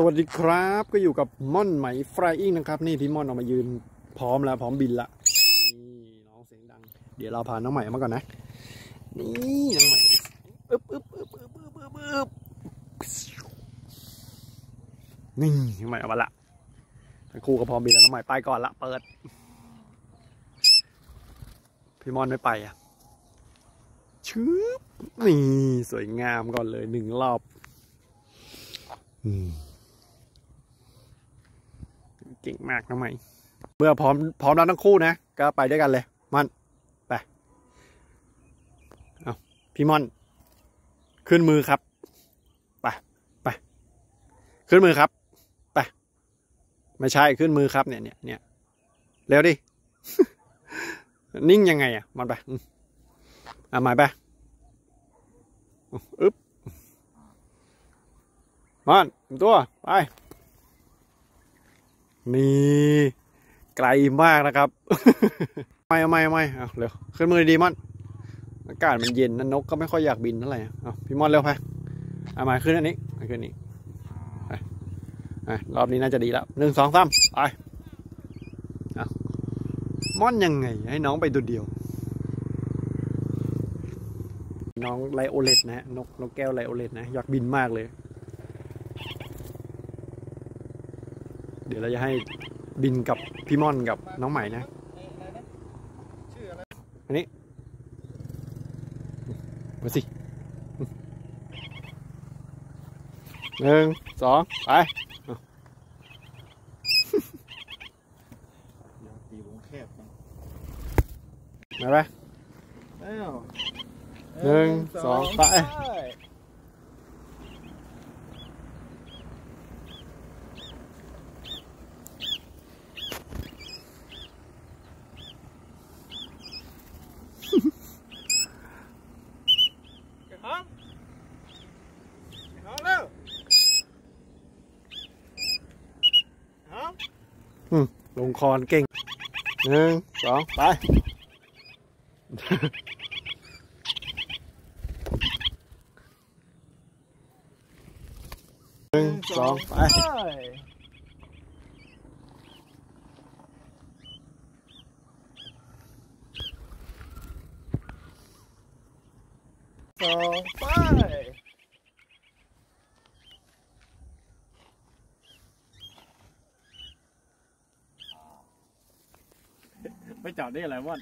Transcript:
สวัสดีครับก็อยู่กับม่อนไหมฟรายอิงนะครับนี่พี่ม่อนออกมายืนพร้อมแล้วพร้อมบินละนี่น้องเสียงดัง เดี๋ยวเราพาน้องใหม่มาก่อนนะนี่น้องใหม่อึ๊บอึ๊บอึ๊บอึ๊บอึ๊บอึ๊บอึ๊บนี่น้องใหม่เอามาละทั้งคู่ก็พร้อมบินแล้วน้องใหม่ไปก่อนละเปิด พี่ม่อนไม่ไปอะชืบนี่สวยงามก่อนเลยหนึ่งรอบอืม เก่งมากน้องใหม่เมื่อพร้อมพร้อมแล้วทั้งคู่นะ ก็ไปด้วยกันเลยม่อนไปเอาพี่มอน ขึ้นมือครับไปไปขึ้นมือครับไปไม่ใช่ขึ้นมือครับเนี่ยเนี่ยเนี่ยเร็วดินิ่งยังไงอะมันไปอะหมายไปอึ๊บมอนตัวไป นี่ไกลมากนะครับ ไม่ไม่ไม่เอาเร็วขึ้นมือดีมอนอากาศมันเย็นนะนกก็ไม่ค่อยอยากบินเท่าไหร่เอาพี่มอนเร็วไปเอามาขึ้นอันนี้มาขึ้นนี้ไปรอบนี้น่าจะดีแล้วหนึ่งสองสามไปเอามอนยังไง ให้น้องไปตัวเดียว น้องไลโอเลตนะฮะนกนกแก้วไลโอเลตนะ อยากบินมากเลย ดี๋ยวเราจะให้บินกับพี่ม่อนกับน้องใหม่นะอันนี้ มาสิหนึ่งสองไปตีวงแคบนะมาไปแล้วหนึ่งสองไป เก็บของเก็บของเร็วเก็บของ ลงคอนเก่งหนึ่งสองไป หนึ่งสองไปสองไป ไปจับได้หลายวัน